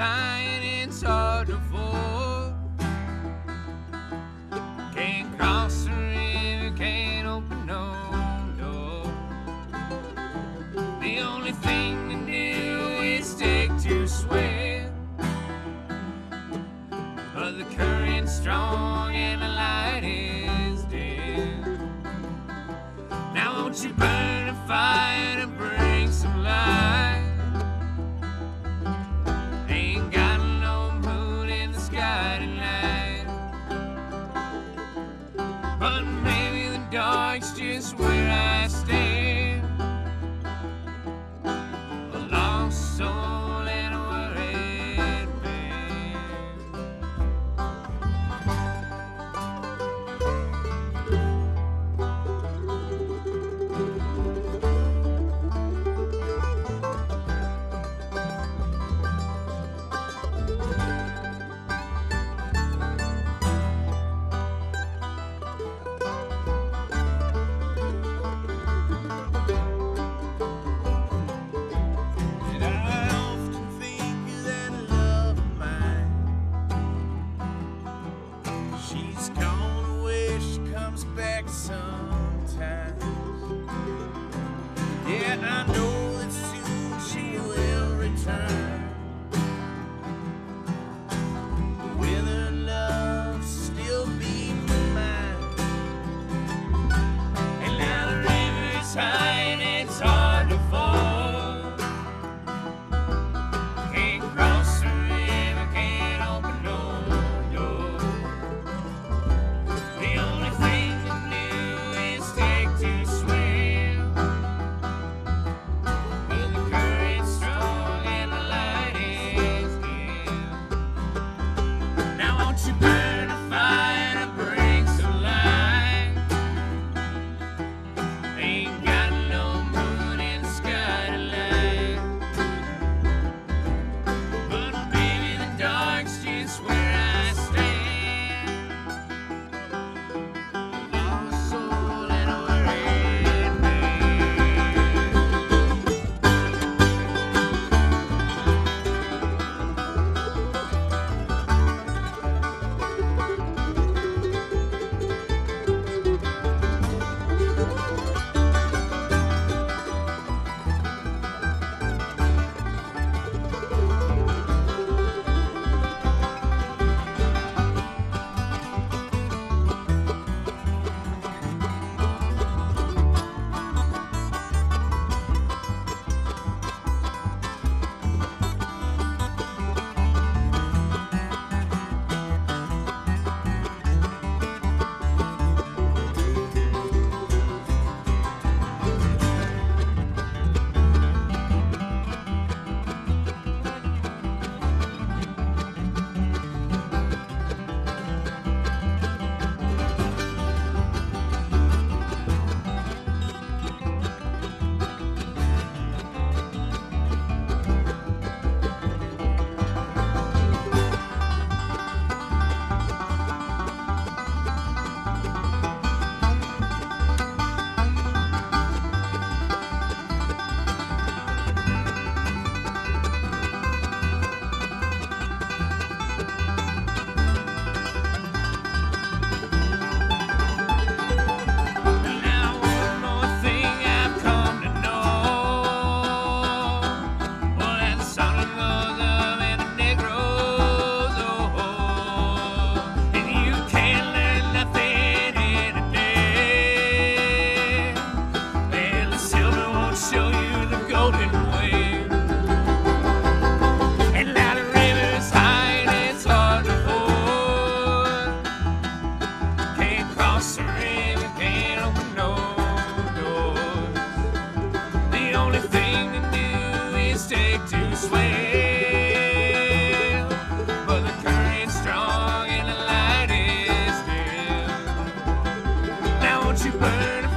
signing's hard to fold. Can't cross the river, can't open no door. The only thing to do is take to swim. But the current's strong and the light is dim. Now won't you? only thing to do is take to swim. But the current's strong and the light is dim. Now won't you burn